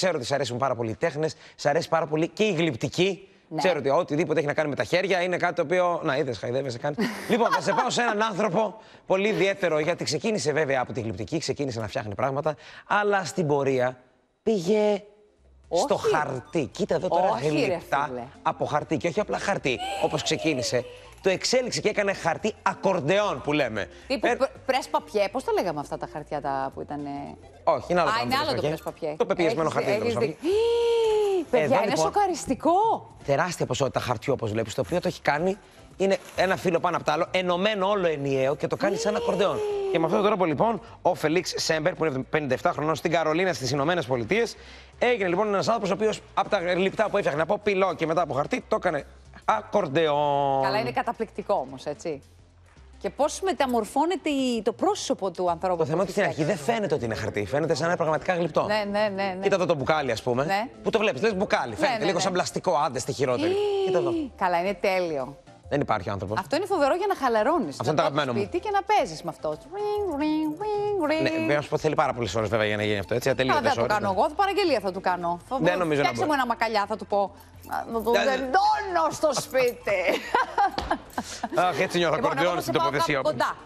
Ξέρω ότι σ' αρέσουν πάρα πολύ οι τέχνες, σ' αρέσει πάρα πολύ και η γλυπτική. Ναι. Ξέρω ότι οτιδήποτε έχει να κάνει με τα χέρια είναι κάτι το οποίο. Να, είδες, χαϊδεύεσαι κάνεις. λοιπόν, θα σε πάω σε έναν άνθρωπο πολύ ιδιαίτερο, γιατί ξεκίνησε βέβαια από τη γλυπτική, ξεκίνησε να φτιάχνει πράγματα, αλλά στην πορεία πήγε στο Όχι. χαρτί. Κοίτα εδώ τώρα Όχι, ρε γλυπτά φίλε. από χαρτί και όχι απλά χαρτί όπως ξεκίνησε. Το εξέλιξε και έκανε χαρτί ακορντεόν που λέμε. Τύπου Ε, πρες παπιέ, πώς τα λέγαμε αυτά τα χαρτιά τα που ήταν. όχι, είναι άλλο Α, πράγμα είναι άλλο το πρες πρες παπιέ. Το πεπιεσμένο Έχεις- χαρτί. έχεις τέλος δει- πάντων. Ι, Παιδιά, Εδώ, είναι λοιπόν, σοκαριστικό. τεράστια ποσότητα χαρτιού όπως βλέπεις, το οποίο το έχει κάνει. Είναι ένα φύλλο πάνω από το άλλο, ενωμένο όλο ενιαίο και το κάνει σαν ακορντεόν. Και με αυτόν τον τρόπο λοιπόν ο Φελίξ Σέμπερ, που είναι 57 χρονών στην Καρολίνα στις Ηνωμένες Πολιτείες, έγινε λοιπόν ένας άνθρωπος ο οποίος από τα γλυπτά που έφτιαχνε από πυλό και μετά από χαρτί το έκανε ακορντεόν. Καλά, είναι καταπληκτικό όμως, έτσι. Και πώς μεταμορφώνεται η- το πρόσωπο του ανθρώπου. Το που θέμα είναι ότι στην έχει αρχή δεν φαίνεται ότι είναι χαρτί, φαίνεται σαν ένα πραγματικά γλυπτό. Ναι, ναι, ναι. ναι. Κοίτα εδώ το μπουκάλι, ας πούμε. Ναι. Που το βλέπεις, λες μπουκάλι. Φαίνεται ναι, λίγο ναι. σαν πλαστικό, άντε στη χειρότερη. Κοίτα εδώ. Καλά, είναι τέλειο. Δεν υπάρχει άνθρωπος. Αυτό είναι φοβερό για να χαλαρώνεις. Αυτό είναι το αγαπημένο μου. σπίτι και να παίζεις με αυτό. Ring, ring, ring, ring. Ναι, βέβαια να σου πω θέλει πάρα πολλές ώρες βέβαια για να γίνει αυτό. Έτσι, Α, ατελείωτε δεν θα το ώρες. κάνω εγώ, παραγγελία θα του κάνω. Θα Δεν νομίζω να Φτιάξε μου μπορεί. ένα μακαλιά, θα του πω. Να να το Δεν- δεντώνω στο σπίτι. Αχ, έτσι νιώθω Λοιπόν, εγώ ακορντεόν θα στην σε πάω τοποθεσία. κάπου μου. κοντά.